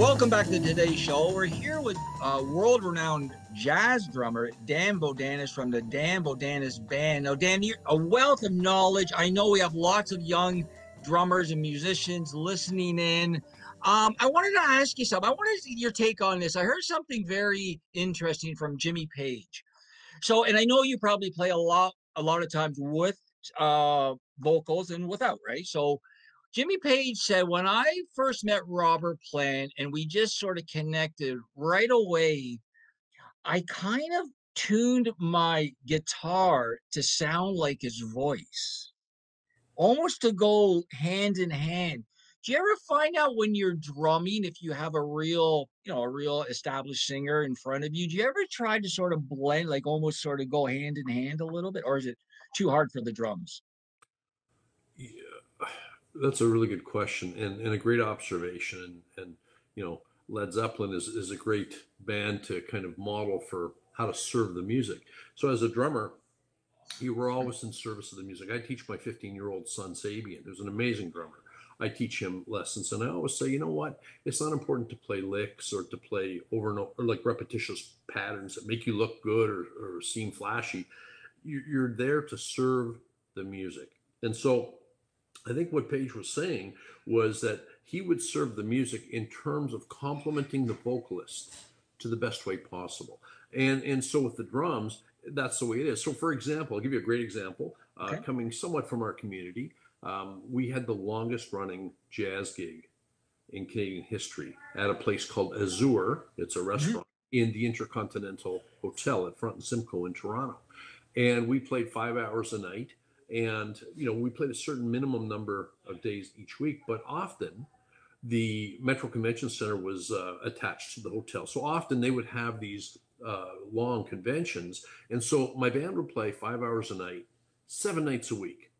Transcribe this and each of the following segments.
Welcome back to today's show. We're here with uh, world-renowned jazz drummer Dan Bodanis from the Dan Bodanis Band. Now, Dan, you're a wealth of knowledge. I know we have lots of young drummers and musicians listening in. Um, I wanted to ask you something. I wanted to see your take on this. I heard something very interesting from Jimmy Page. So, and I know you probably play a lot, a lot of times with uh, vocals and without, right? So, Jimmy Page said, when I first met Robert Plant and we just sort of connected right away, I kind of tuned my guitar to sound like his voice, almost to go hand in hand. Do you ever find out when you're drumming if you have a real, you know, a real established singer in front of you? Do you ever try to sort of blend, like almost sort of go hand in hand a little bit, or is it too hard for the drums? Yeah that's a really good question and, and a great observation. And, and, you know, Led Zeppelin is, is a great band to kind of model for how to serve the music. So as a drummer, you were always in service of the music. I teach my 15 year old son Sabian, who's an amazing drummer. I teach him lessons, and I always say, you know what? It's not important to play licks or to play over and over, or like repetitious patterns that make you look good or, or seem flashy. You're there to serve the music. And so I think what Page was saying was that he would serve the music in terms of complementing the vocalist to the best way possible. And and so with the drums, that's the way it is. So for example, I'll give you a great example, uh, okay. coming somewhat from our community. Um, we had the longest running jazz gig in Canadian history at a place called Azure. It's a mm-hmm. restaurant mm-hmm. in the Intercontinental Hotel at Front and Simcoe in Toronto. And we played five hours a night and you know we played a certain minimum number of days each week but often the metro convention center was uh, attached to the hotel. So often they would have these uh, long conventions. And so my band would play five hours a night seven nights a week.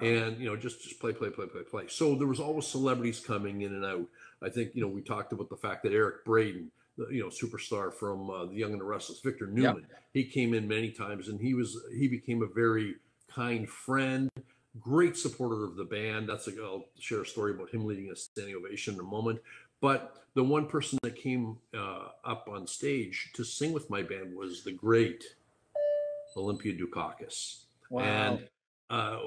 And you know just just play play play play play. So there was always celebrities coming in and out. I think you know we talked about the fact that eric braeden the you know superstar from uh, the young and the restless victor newman yep. he came in many times and he was he became a very kind friend, great supporter of the band. That's a, I'll share a story about him leading a standing ovation in a moment. But the one person that came uh, up on stage to sing with my band was the great Olympia Dukakis. Wow. And uh,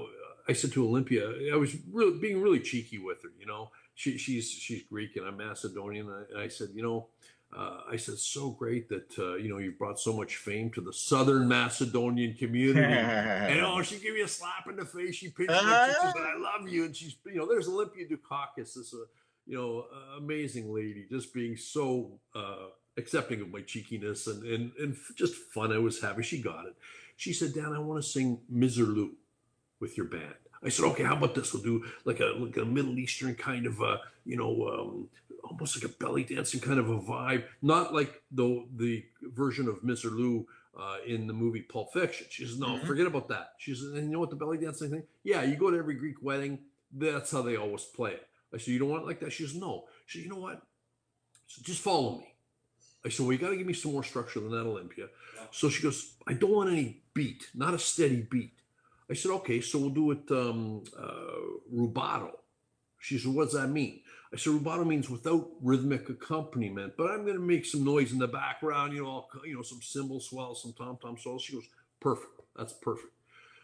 I said to Olympia, I was really being really cheeky with her. You know, she, she's she's Greek and I'm Macedonian. And I said, you know, uh, I said, so great that, uh, you know, you brought so much fame to the Southern Macedonian community. and oh, she gave me a slap in the face. She pinched uh, me. She said, I love you. And she's, you know, there's Olympia Dukakis, this, uh, you know, amazing lady, just being so uh, accepting of my cheekiness and, and, and just fun I was having. She got it. She said, Dan, I want to sing Misirlou with your band. I said, okay, how about this? We'll do like a like a Middle Eastern kind of a you know, um, almost like a belly dancing kind of a vibe, not like the the version of Misirlou uh, in the movie Pulp Fiction. She says, no, mm-hmm. forget about that. She says, and you know what the belly dancing thing? Yeah, you go to every Greek wedding, that's how they always play it. I said, you don't want it like that? She says, no. She said, you know what? So just follow me. I said, well, you got to give me some more structure than that, Olympia. Yeah. So she goes, I don't want any beat, not a steady beat. I said, okay, so we'll do it um, uh, rubato. She said, what does that mean? I said, rubato means without rhythmic accompaniment, but I'm going to make some noise in the background, you know, you know, some cymbal swells, some tom tom swells. She goes, perfect. That's perfect.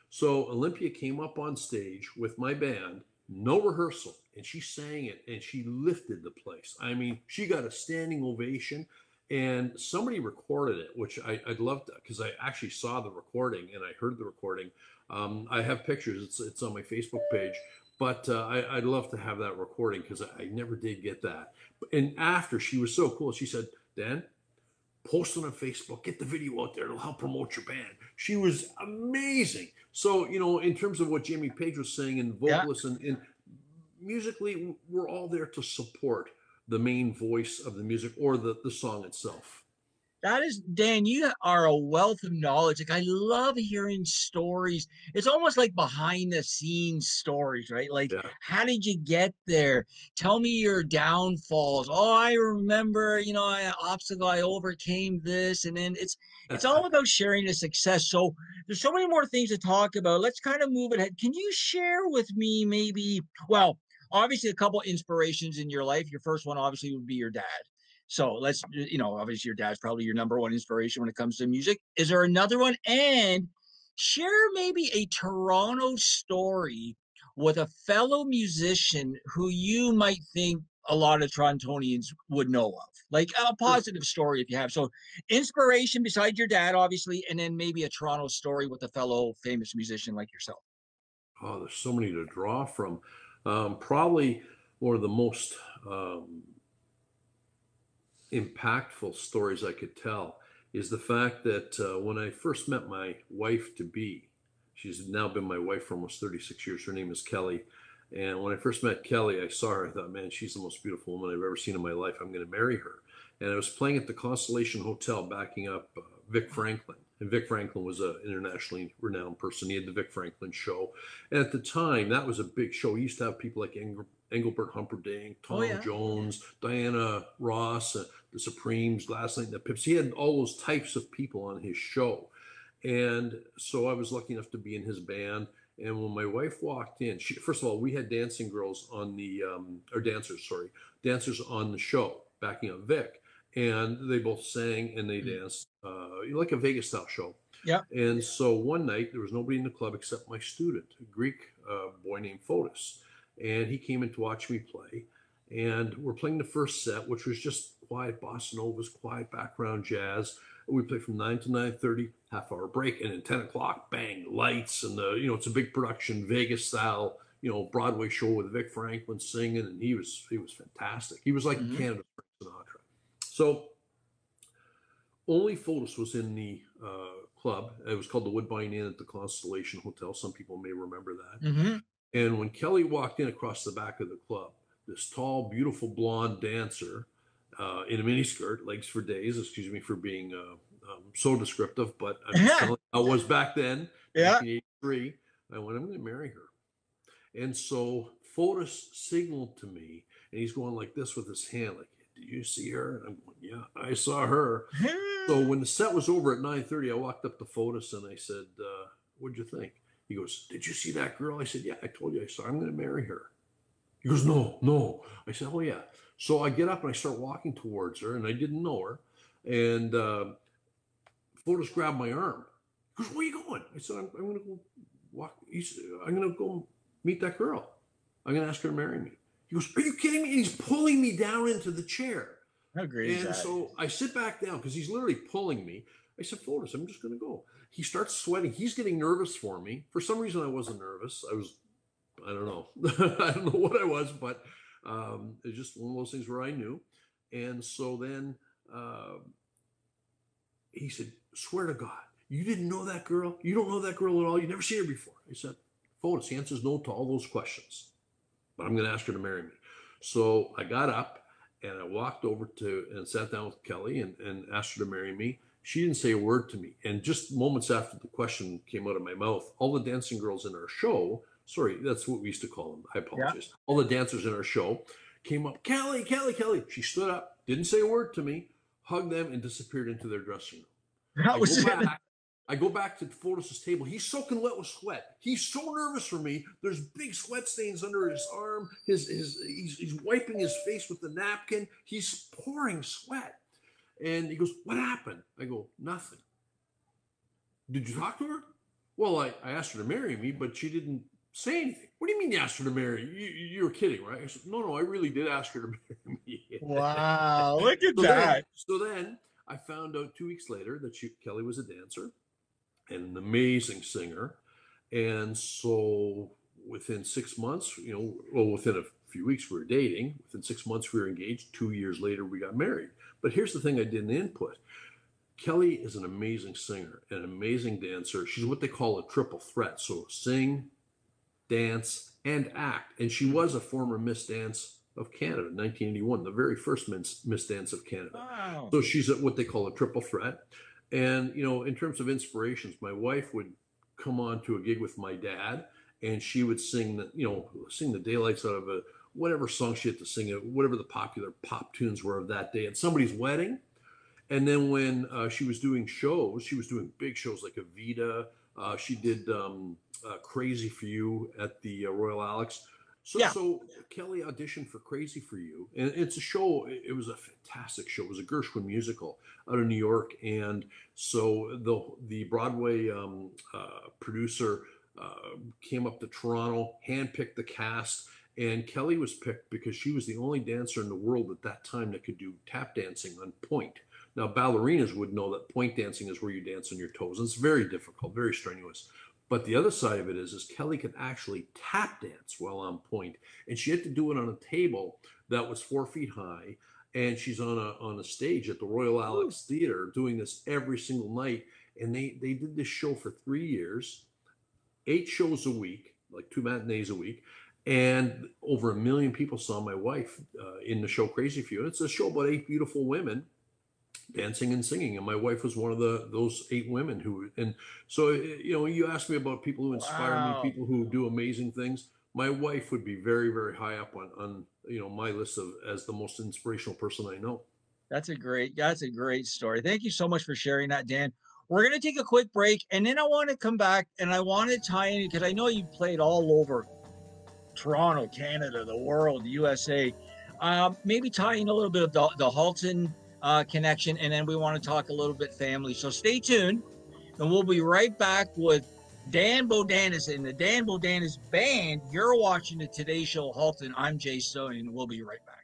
So Olympia came up on stage with my band, no rehearsal, and she sang it and she lifted the place. I mean, she got a standing ovation and somebody recorded it, which I, would love to, because I actually saw the recording and I heard the recording. Um, I have pictures. It's it's on my Facebook page but uh, I, would love to have that recording because I, I, never did get that. And after she was so cool, she said, Dan, post it on Facebook, get the video out there, it'll help promote your band. She was amazing. So, you know, in terms of what Jimmy Page was saying and vocalists yeah. and, and musically, we're all there to support the main voice of the music or the, the song itself. That is, Dan, you are a wealth of knowledge. Like, I love hearing stories. It's almost like behind the scenes stories, right? Like, yeah. how did you get there? Tell me your downfalls. Oh, I remember, you know, I obstacle, I overcame this. And then it's, it's all about sharing the success. So there's so many more things to talk about. Let's kind of move ahead. Can you share with me maybe, well, obviously a couple inspirations in your life. Your first one obviously would be your dad So let's, you know, obviously your dad's probably your number one inspiration when it comes to music. Is there another one? And share maybe a Toronto story with a fellow musician who you might think a lot of Torontonians would know of, like a positive story if you have. So, inspiration besides your dad, obviously, and then maybe a Toronto story with a fellow famous musician like yourself. Oh, there's so many to draw from. Um, probably one of the most um, impactful stories I could tell is the fact that uh, when I first met my wife to be, she's now been my wife for almost 36 years. Her name is Kelly. And when I first met Kelly, I saw her. I thought, man, she's the most beautiful woman I've ever seen in my life. I'm going to marry her. And I was playing at the Constellation Hotel, backing up uh, Vic Franklin. And Vic Franklin was an internationally renowned person. He had the Vic Franklin show. And at the time, that was a big show. He used to have people like Eng- Engelbert Humperdinck, oh, Tom oh, yeah. Jones, Diana Ross, uh, the Supremes, Gladys Knight and the Pips. He had all those types of people on his show. And so I was lucky enough to be in his band. And when my wife walked in, she, first of all, we had dancing girls on the, um, or dancers, sorry, dancers on the show, backing up Vic. And they both sang and they mm. danced uh, like a Vegas style show. Yeah. And so one night there was nobody in the club except my student, a Greek uh, boy named Fotis. And he came in to watch me play. And we're playing the first set, which was just quiet bossa novas, quiet background jazz. We play from nine to nine thirty, half hour break, and then ten o'clock, bang, lights, and the you know it's a big production, Vegas style, you know Broadway show with Vic Franklin singing, and he was he was fantastic. He was like mm-hmm. Canada's Sinatra. So only Fotis was in the uh, club. It was called the Woodbine Inn at the Constellation Hotel. Some people may remember that. Mm-hmm. And when Kelly walked in across the back of the club, this tall, beautiful blonde dancer uh, in a miniskirt, legs for days. Excuse me for being uh, um, so descriptive, but I'm I was back then, yeah. 1983. I went, I'm going to marry her. And so Fotis signaled to me, and he's going like this with his hand, like, "Did you see her?" And I'm going, "Yeah, I saw her." so when the set was over at 9:30, I walked up to Fotis and I said, uh, "What'd you think?" He goes, "Did you see that girl?" I said, "Yeah, I told you I saw. I'm going to marry her." He goes, "No, no." I said, "Oh yeah." So I get up and I start walking towards her, and I didn't know her. And uh, Fotis grabbed my arm. He goes, "Where are you going?" I said, "I'm, I'm going to go walk. He's, I'm going to go meet that girl. I'm going to ask her to marry me." He goes, "Are you kidding me?" And he's pulling me down into the chair. How great! And so I sit back down because he's literally pulling me. I said, "Fotis, I'm just going to go." He starts sweating. He's getting nervous for me. For some reason, I wasn't nervous. I was, I don't know, I don't know what I was, but um, it's just one of those things where I knew. And so then uh, he said, Swear to God, you didn't know that girl? You don't know that girl at all? You never seen her before? I said, Fotis, he answers no to all those questions. But I'm going to ask her to marry me. So I got up and I walked over to and sat down with Kelly and, and asked her to marry me. She didn't say a word to me. And just moments after the question came out of my mouth, all the dancing girls in our show sorry, that's what we used to call them. I apologize. Yeah. All the dancers in our show came up, Kelly, Kelly, Kelly. She stood up, didn't say a word to me, hugged them, and disappeared into their dressing room. That was I go, back, I go back to Fotis's table. He's soaking wet with sweat. He's so nervous for me. There's big sweat stains under his arm. His, his he's, he's wiping his face with the napkin. He's pouring sweat. And he goes, What happened? I go, Nothing. Did you talk to her? Well, I, I asked her to marry me, but she didn't say anything. What do you mean you asked her to marry you? you're kidding, right? I said, no, no, I really did ask her to marry me. wow, look at so that. Then, so then I found out two weeks later that she, Kelly was a dancer and an amazing singer. And so within six months, you know, well, within a few weeks we were dating. Within six months we were engaged. Two years later we got married. But here's the thing I didn't input. Kelly is an amazing singer, an amazing dancer. She's what they call a triple threat. So sing, dance, and act. And she was a former Miss Dance of Canada, 1981, the very first Miss, Miss Dance of Canada. Wow. So she's what they call a triple threat. And, you know, in terms of inspirations, my wife would come on to a gig with my dad and she would sing the, you know, sing the daylights out of a, whatever song she had to sing, whatever the popular pop tunes were of that day at somebody's wedding. And then when uh, she was doing shows, she was doing big shows like Evita. Uh, she did um, uh, Crazy for You at the uh, Royal Alex. So, Yeah. so Kelly auditioned for Crazy for You, and it's a show. It was a fantastic show. It was a Gershwin musical out of New York, and so the the Broadway um, uh, producer uh, came up to Toronto, handpicked the cast, and Kelly was picked because she was the only dancer in the world at that time that could do tap dancing on point. Now, ballerinas would know that point dancing is where you dance on your toes. It's very difficult, very strenuous. But the other side of it is, is Kelly could actually tap dance while on point, and she had to do it on a table that was four feet high, and she's on a on a stage at the Royal Alex Theater doing this every single night. And they they did this show for three years, eight shows a week, like two matinees a week, and over a million people saw my wife uh, in the show Crazy for You. It's a show about eight beautiful women dancing and singing and my wife was one of the those eight women who and so you know you ask me about people who inspire Wow. me people who do amazing things my wife would be very very high up on on you know my list of as the most inspirational person i know That's a great that's a great story. Thank you so much for sharing that, Dan. We're gonna take a quick break and then I want to come back and I want to tie in because I know you played all over Toronto, Canada, the world, USA. Um, maybe tie in a little bit of the, the Halton uh, connection and then we want to talk a little bit family. So stay tuned and we'll be right back with Dan Bodanis and the Dan Bodanis band. You're watching the Today Show Halton. I'm Jay Stoyan and we'll be right back.